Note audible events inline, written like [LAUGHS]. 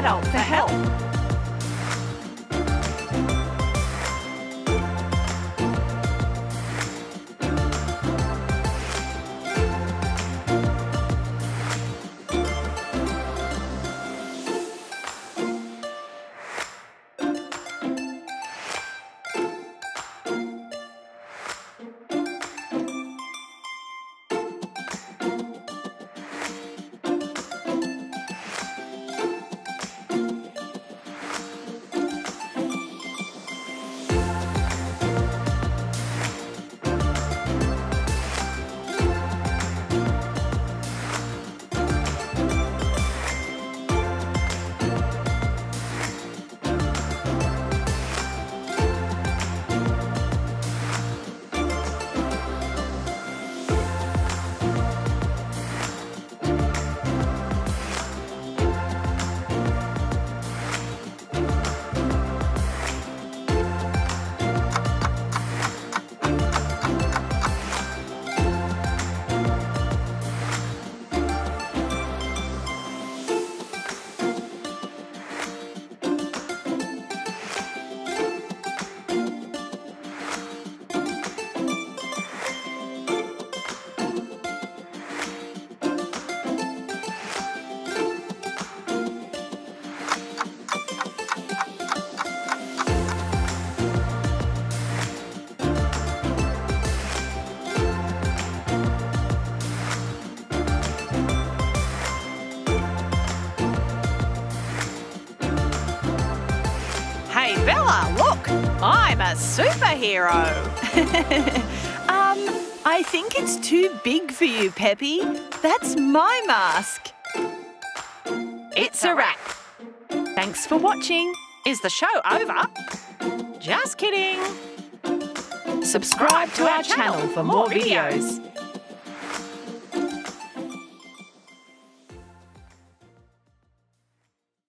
adult for help. Hey, Bella, look! I'm a superhero! [LAUGHS] um, I think it's too big for you, Pepe. That's my mask. It's a wrap. Thanks for watching. Is the show over? Just kidding. Subscribe to our channel for more videos.